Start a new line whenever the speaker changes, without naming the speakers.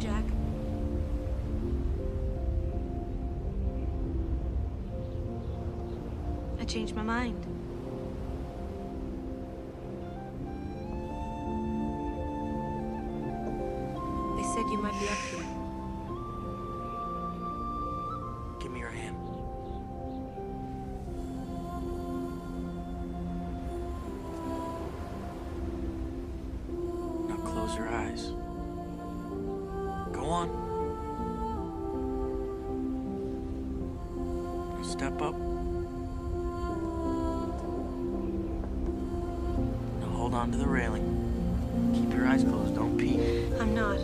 Jack. I changed my mind. They said you might be up here.
Give me your hand. Now close your eyes. On. Step up. Now hold on to the railing. Keep your eyes closed. Don't peek.
I'm not.